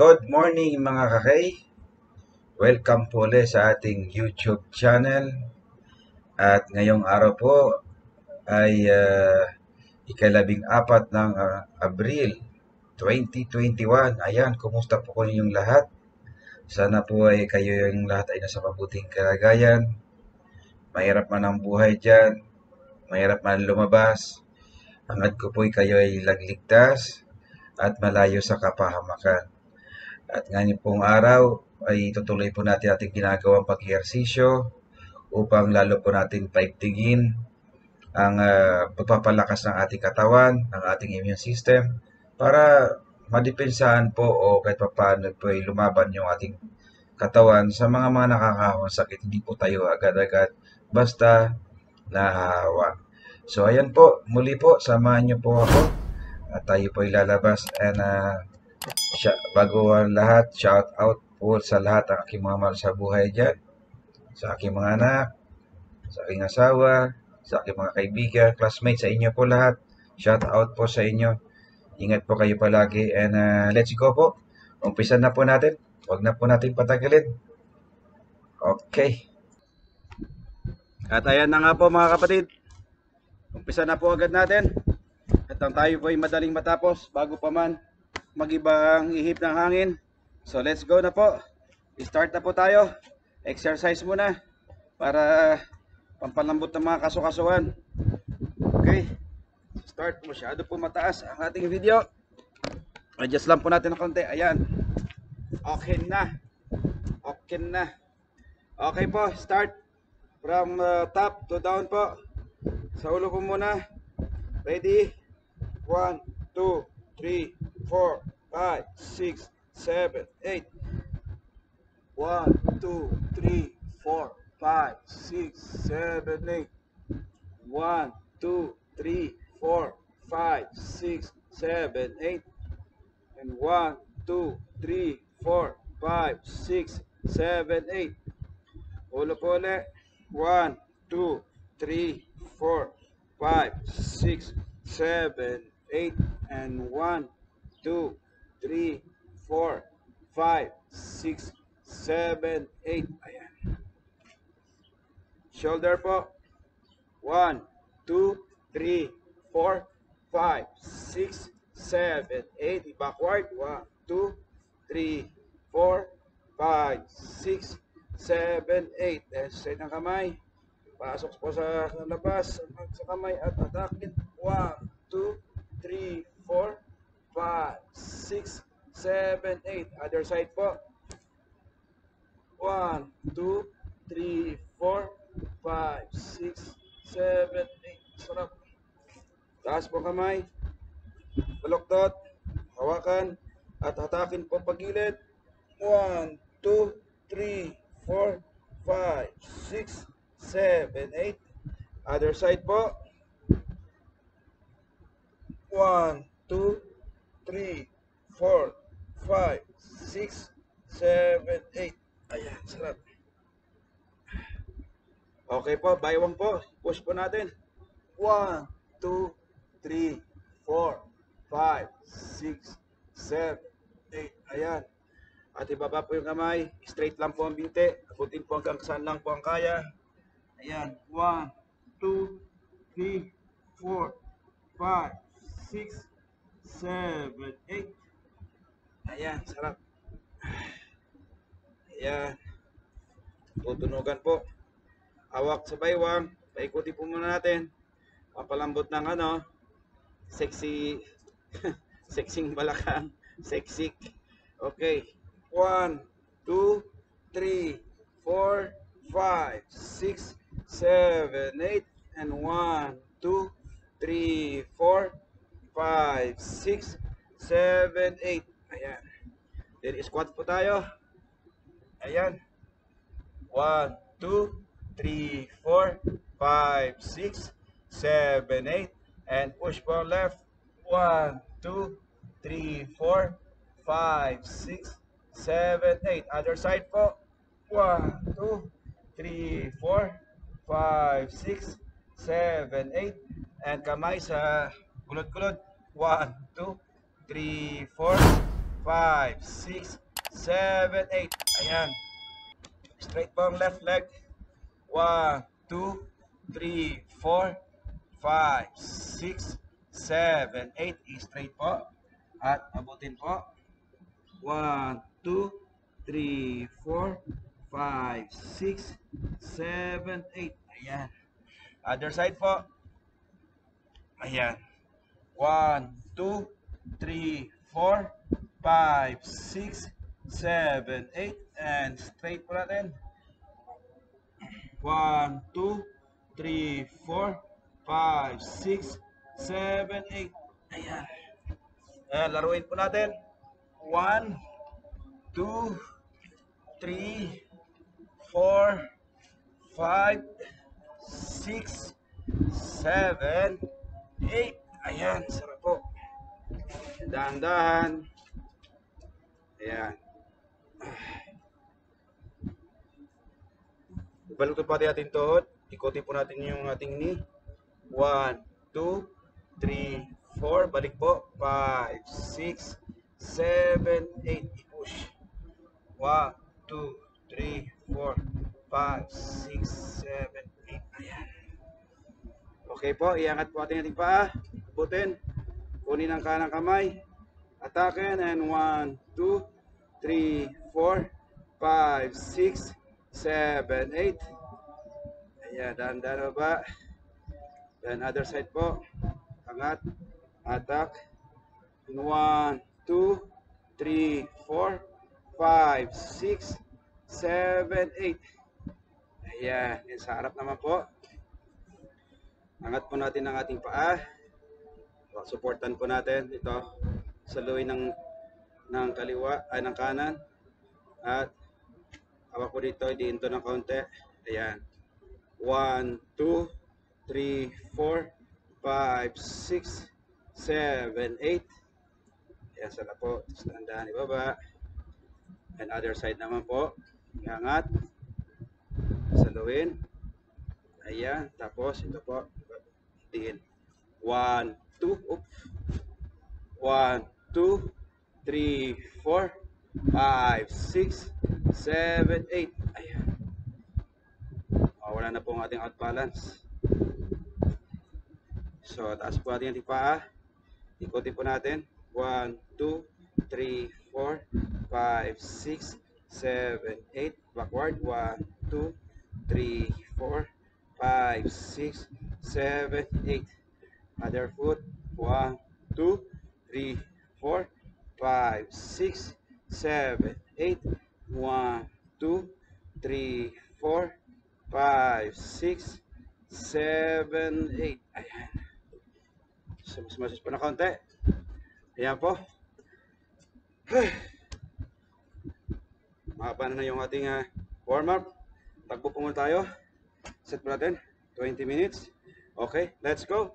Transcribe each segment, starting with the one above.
Good morning mga kakay. Welcome po ulit sa ating YouTube channel. At ngayong araw po ay uh, ikalabing apat ng uh, Abril 2021. Ayan, kumusta po ko yung lahat? Sana po ay kayo yung lahat ay nasa mabuting kalagayan. Mahirap man ang buhay dyan. Mahirap man lumabas. Hangad ko po ay kayo ay lagligtas at malayo sa kapahamakan. At ngayon pong araw ay tutuloy po natin ating ginagawang pag-ehersisyo upang lalo po natin paigtingin ang uh, pagpapalakas ng ating katawan, ng ating immune system para madepensahan po o kahit paano po ay lumaban yung ating katawan sa mga mga nakakahawang sakit. Hindi po tayo agad-agad basta nahahawa. So ayan po, muli po, samahan niyo po ako at tayo po ilalabas and uh, bago ang lahat, shout out po sa lahat ng aking mga mahal sa buhay dyan. Sa aking mga anak, sa aking asawa, sa aking mga kaibigan, classmates, sa inyo po lahat. Shout out po sa inyo. Ingat po kayo palagi and uh, let's go po. Umpisa na po natin. Huwag na po natin patagalin. Okay. At ayan na nga po mga kapatid. Umpisa na po agad natin. At ang tayo po ay madaling matapos bago pa man magibang ihip ng hangin. So let's go na po. Start na po tayo. Exercise muna para pampalambot ng mga kasukasuan. Okay. Start. Masyado po mataas ang ating video. Adjust lang po natin ng konti. Ayan. Okay na. Okay na. Okay po. Start. From uh, top to down po. Sa ulo po muna. Ready? 1, 2, 3, 4, 5, 6, 7, 8. 1, 2, 3, 4, 5, 6, 7, 8. 1, 2, 3, 4, 5, 6, 7, 8. And 1, 2, 3, 4, 5, 6, 7, 8. Ulo po ulit. 1, 2, 3, 4, 5, 6, 7, 8, and 1, 2, 3, 4, 5, 6, 7, 8. Ayan. Shoulder po. 1, 2, 3, 4, 5, 6, 7, 8. Backward. 1, 2, 3, 4, 5, 6, 7, 8. And straight ng kamay. Pasok po sa labas sa kamay at atakit. 1, 2, 3, 4, 5, 6, 7, 8. Other side po. 1, 2, 3, 4, 5, 6, 7, 8. Sarap. Taas po kamay. Baloktot. Hawakan. At hatakin po pagilid. 1, 2, 3, 4, 5, 6, 7, 8. Other side po. 1, 2, 3, 4, 5, 6, 7, 8. Ayan, sarap. Okay po, baywang po. Push po natin. 1, 2, 3, 4, 5, 6, 7, 8. Ayan. At ibaba po yung kamay. Straight lang po ang binte. Akutin po hanggang saan lang po ang kaya. Ayan. 1, 2, 3, 4, 5, 6, 7, 8. Ayan, sarap. Ayan. Tutunugan po. Awak sa baywang. Paikuti po muna natin. Papalambot ng ano. Sexy. sexing balakang. Sexy. Okay. 1, 2, 3, 4, 5, 6, 7, 8, and 1, 2, 3, 4, 5, 6, 7, 8. Ayan. Then squat po tayo. Ayan. 1, 2, 3, 4, 5, 6, 7, 8. And push po left. 1, 2, 3, 4, 5, 6, 7, 8. Other side po. 1, 2, 3, 4, 5, 6, 7, 8. And kamay sa Kulot-kulot. 1, 2, 3, 4, 5, 6, 7, 8. Ayan. Straight po left leg. 1, 2, 3, 4, 5, 6, 7, 8. I-straight po. At abutin po. 1, 2, 3, 4, 5, 6, 7, 8. Ayan. Other side po. Ayan. 1, 2, 3, 4, 5, 6, 7, 8. And straight po natin. 1, 2, 3, 4, 5, 6, 7, 8. Ayan. Ayan, laruin po natin. 1, 2, 3, 4, 5, 6, 7, 8. Ayan, sarap po. Dahan-dahan. Ayan. Balutod pa natin tuhod. Ikutin po natin yung ating knee. 1, 2, 3, 4. Balik po. 5, 6, 7, 8. I-push. 1, 2, 3, 4, 5, 6, 7, 8. Ayan. Okay po, iangat po ating ating paa. Putin. Kunin ang kanang kamay. Atakin. And 1, 2, 3, 4, 5, 6, 7, 8. Ayan, dahan-dahan ba? Then other side po. Angat. Atak. 1, 2, 3, 4, 5, 6, 7, 8. Ayan, yan sa harap naman po. Angat po natin ang ating paa. Supportan po natin ito sa luwi ng ng kaliwa ay ng kanan. At hawak ko dito, diinto ng kaunti. Ayan. 1, 2, 3, 4, 5, 6, 7, 8. Ayan, sana po. Tandahan ibaba. And other side naman po. Angat. Saluin. Ayan. Tapos, ito po. Diin. 1, 2. Oops. 1, 2, 3, 4, 5, 6, 7, 8. Ayan. Oh, wala na po ang ating out balance. So, taas po ating ating paa. Ikutin po natin. 1, 2, 3, 4, 5, 6, 7, 8. Backward. 1, 2, 3, 4, 5, 6, 7, 8. Other foot. 1, 2, 3, 4, 5, 6, 7, 8. 1, 2, 3, 4, 5, 6, 7, 8. Ayan. So, mas masis pa na konti. Ayan po. Mahaba na yung ating uh, warm-up. Tagpo po muna tayo. Set po natin. 20 minutes. Okay, let's go.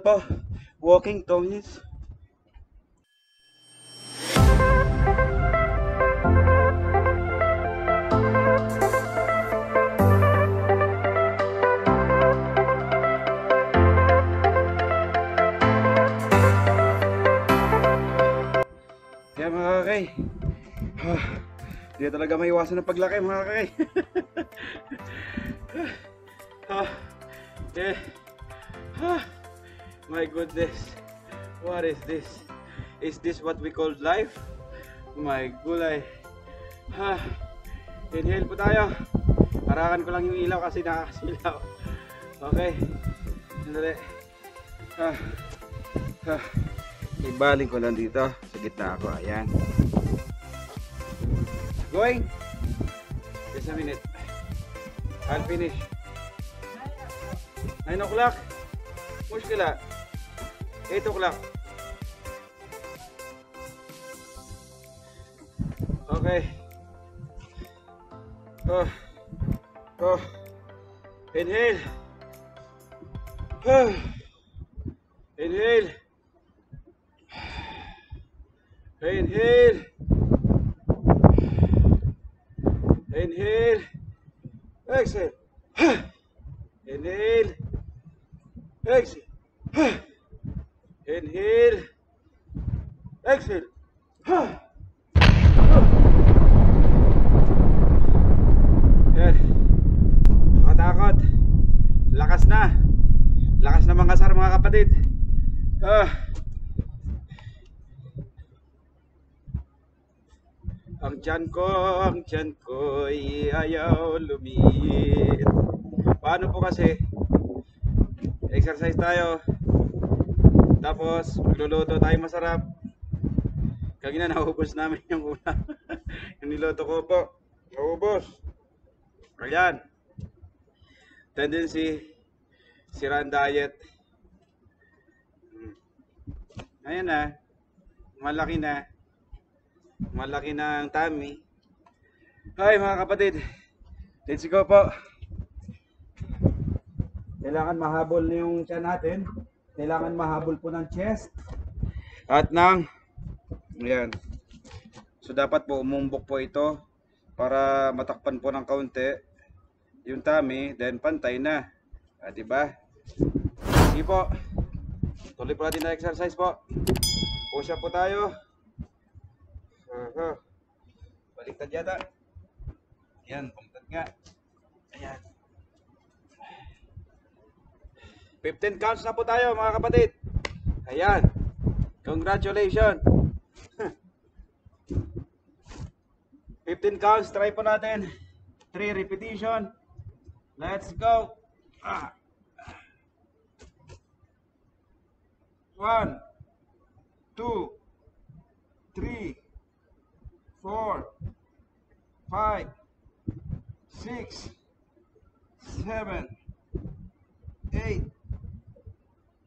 Down po. Walking 2 minutes. Kaya mga kakay, ah, hindi talaga maiwasan ng paglaki mga kakay. ah, eh, ah, my goodness, what is this? Is this what we call life? My gulay. Ah, inhale po tayo. Harakan ko lang yung ilaw kasi nakakasilaw. Okay, sandali. Ah, ah. Ibaling ko lang dito sa gitna ako. Ayan. Going. Just a minute. I'll finish. 9 o'clock. Mushkila. 8 o'clock. Okay. Oh. Oh. Inhale. Oh. Inhale. Inhale. Inhale. Exhale. Inhale. Exhale. Inhale. Exhale. Yan. Nakatakot. Lakas na. Lakas na mga sar mga kapatid. Ah. Ang tiyan ko, ang tiyan ko, ayaw lumit. Paano po kasi? Exercise tayo. Tapos, magluluto tayo masarap. Kagina naubos namin yung ulam. yung niluto ko po. Naubos. Ayan. Tendency, siraan diet. Hmm. Ayan na. Malaki na. Malaki na ang tummy. Hi mga kapatid. Let's go po. Kailangan mahabol yung tiyan natin. Kailangan mahabol po ng chest. At ng Ayan. So dapat po umumbok po ito para matakpan po ng kaunti yung tummy, then pantay na. Ah, di ba? Sige po. Tuloy po natin na exercise po. Push up po tayo. Aha. Baliktad yata. Yan, baliktad nga. Ayan. 15 counts na po tayo mga kapatid. Ayan. Congratulations. 15 counts, try po natin. 3 repetition. Let's go. Ah. One, two, three, four, five, six, seven,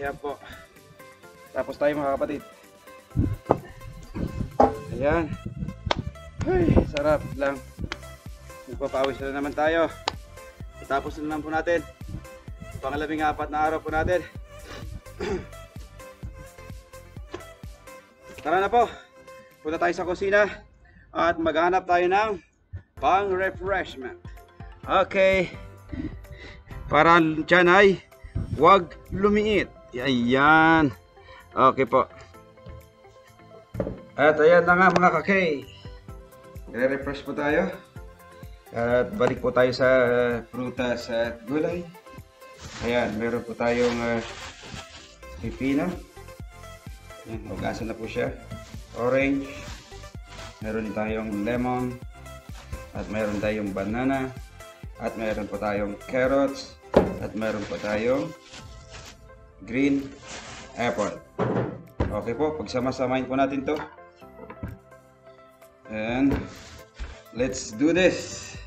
Ayan po. Tapos tayo mga kapatid. Ayan. Ay, sarap lang. Magpapawis na naman tayo. Tapos na naman po natin. Pangalabing apat na araw po natin. Tara na po. Punta tayo sa kusina at maghanap tayo ng pang refreshment. Okay. Para dyan ay huwag lumiit. Ayan. Okay po. At ayan na nga mga kakay. Re-refresh po tayo. At balik po tayo sa prutas at gulay. Ayan, meron po tayong uh, pipino. Ayan, hugasan na po siya. Orange. Meron tayong lemon. At meron tayong banana. At meron po tayong carrots. At meron po tayong green apple. Okay po, pagsama-samahin po natin to. And let's do this.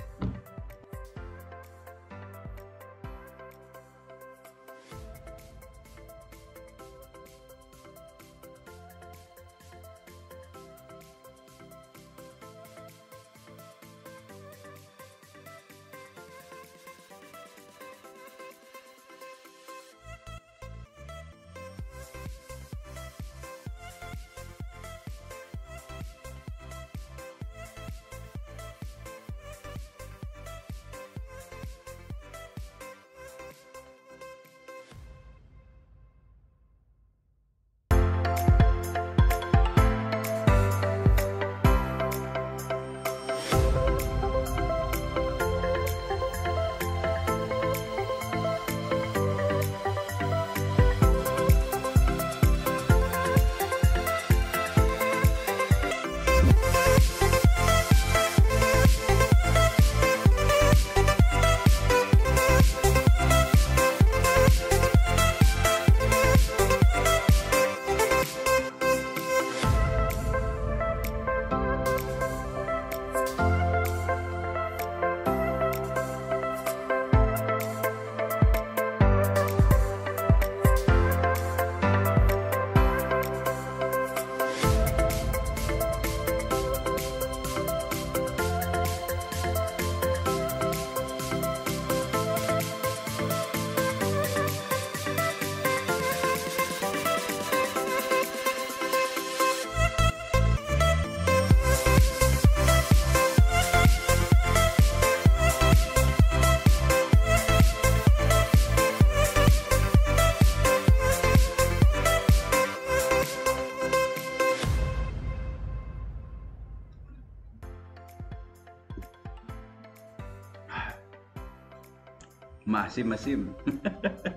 Masim-masim.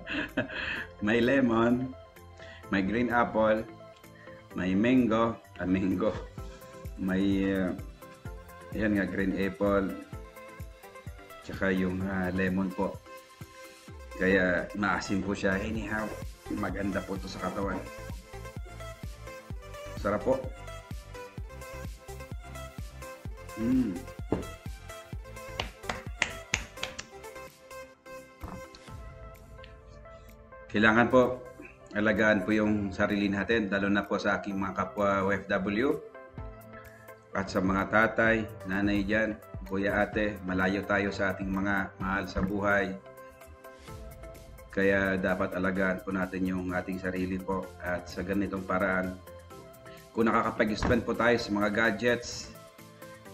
may lemon, may green apple, may mango, ah, mango. May uh, yan nga green apple. Tsaka yung uh, lemon po. Kaya maasim po siya. Anyhow, maganda po to sa katawan. Sarap po. Mm. Kailangan po alagaan po yung sarili natin, lalo na po sa aking mga kapwa OFW at sa mga tatay, nanay dyan, kuya ate, malayo tayo sa ating mga mahal sa buhay. Kaya dapat alagaan po natin yung ating sarili po at sa ganitong paraan. Kung nakakapag-spend po tayo sa mga gadgets,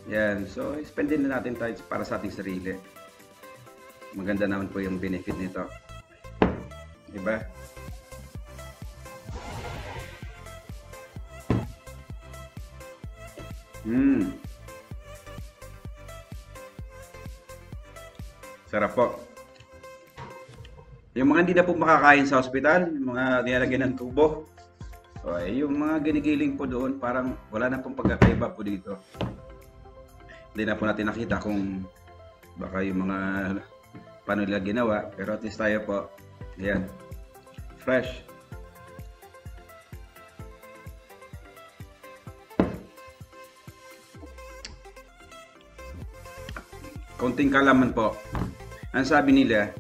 yan, so spend din na natin tayo para sa ating sarili. Maganda naman po yung benefit nito. Diba? Hmm. Sarap po. Yung mga hindi na po makakain sa ospital, yung mga nilalagyan ng tubo, so, eh, yung mga ginigiling po doon, parang wala na pong pagkakaiba po dito. Hindi na po natin nakita kung baka yung mga paano nila ginawa, pero at least tayo po, ayan, fresh. Konting kalaman po. Ang sabi nila,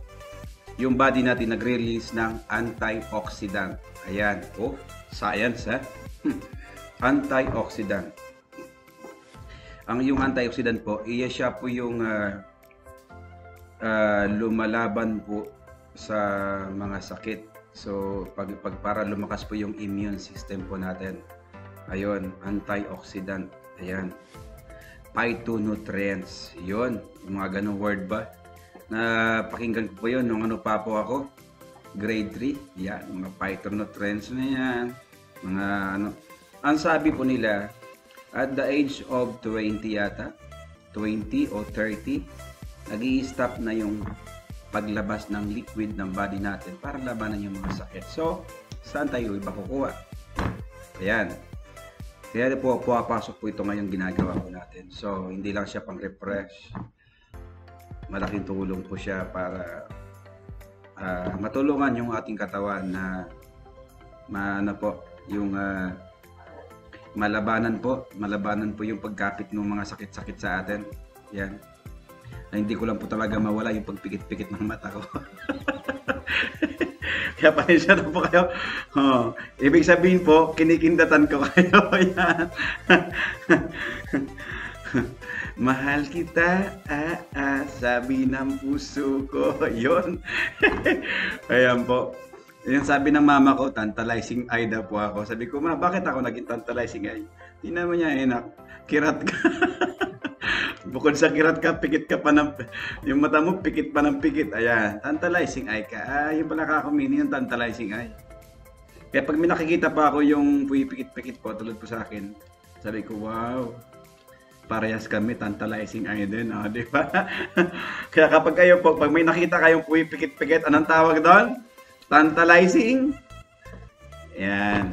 yung body natin nagre-release ng antioxidant. Ayan. Oh, science ha. Antioxidant. Ang yung antioxidant po, iya siya po yung ah, ah, lumalaban po sa mga sakit. So, pag, pag para lumakas po yung immune system po natin. Ayun, antioxidant. Ayan. Phytonutrients. Yun, yung mga ganong word ba? Na pakinggan ko po yun nung ano pa po ako. Grade 3. Yan, mga phytonutrients na yan. Mga ano. Ang sabi po nila, at the age of 20 yata, 20 o 30, nag stop na yung paglabas ng liquid ng body natin para labanan yung mga sakit. So, saan tayo iba kukuha? Ayan. Kaya po, pumapasok po ito ngayong ginagawa po natin. So, hindi lang siya pang refresh. Malaking tulong po siya para ah, matulungan yung ating katawan na maano po, yung ah, malabanan po, malabanan po yung pagkapit ng mga sakit-sakit sa atin. Yan. Na hindi ko lang po talaga mawala yung pagpikit-pikit ng mata ko. Kaya pasensya na po kayo. Oh, ibig sabihin po, kinikindatan ko kayo. Yan. Mahal kita, ah, ah, sabi ng puso ko. Yun. Ayan po. Yung sabi ng mama ko, tantalizing eye daw po ako. Sabi ko, ma, bakit ako naging tantalizing eye? Tingnan mo niya, enak. Kirat ka. Bukod sa kirat ka, pikit ka pa ng... Yung mata mo, pikit pa ng pikit. Ayan, tantalizing eye ka. Ah, yung pala kakumini yung tantalizing eye. Kaya pag may nakikita pa ako yung pumipikit-pikit po, tulad po sa akin, sabi ko, wow, parehas kami, tantalizing eye din, oh, di ba? Kaya kapag kayo po, pag may nakita kayong pumipikit-pikit, anong tawag doon? Tantalizing. Yan.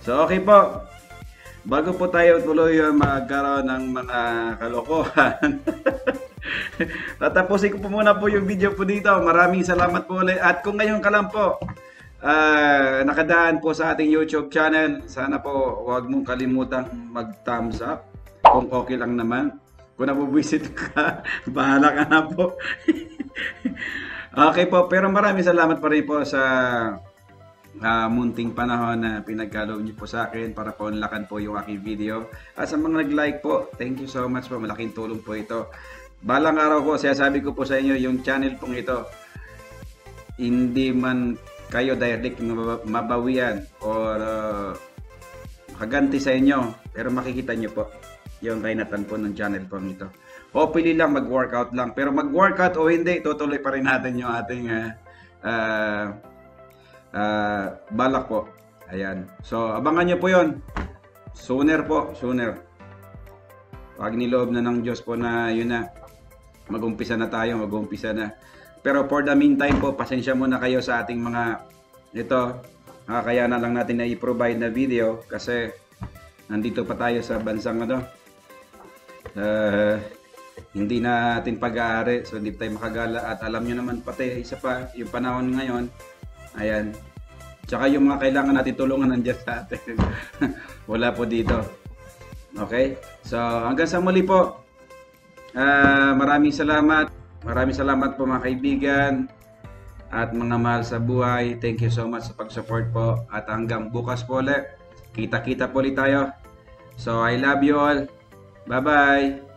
So, okay po. Bago po tayo tuloy uh, magkaroon ng mga kalokohan, tatapusin ko po muna po yung video po dito. Maraming salamat po ulit. At kung ngayon ka lang po, ah, nakadaan po sa ating YouTube channel, sana po huwag mong kalimutang mag-thumbs up. Kung okay lang naman. Kung nabubisit ka, bahala ka na po. okay po, pero maraming salamat pa rin po sa ah, munting panahon na pinagkaloob niyo po sa akin para po po yung aking video. At sa mga nag-like po, thank you so much po. Malaking tulong po ito. Balang araw po, sabi ko po sa inyo, yung channel pong ito, hindi man kayo direct mab- mabawian or uh, makaganti sa inyo, pero makikita nyo po yung kainatan po ng channel po ito. Hopefully lang mag-workout lang. Pero mag-workout o hindi, tutuloy pa rin natin yung ating uh, uh, uh, balak po. Ayan. So, abangan nyo po yon Sooner po, sooner. Pag niloob na ng Diyos po na yun na, mag-umpisa na tayo, mag-umpisa na. Pero for the meantime po, pasensya muna kayo sa ating mga ito, nakakayanan lang natin na i-provide na video kasi nandito pa tayo sa bansang ano, uh, hindi natin pag-aari, so hindi tayo makagala at alam nyo naman pati isa pa, yung panahon ngayon, ayan, tsaka yung mga kailangan natin tulungan nandiyan sa atin. Wala po dito. Okay? So, hanggang sa muli po. Ah, maraming salamat. Maraming salamat po mga kaibigan at mga mahal sa buhay. Thank you so much sa pag-support po. At hanggang bukas po ulit. Kita-kita po ulit tayo. So, I love you all. Bye-bye.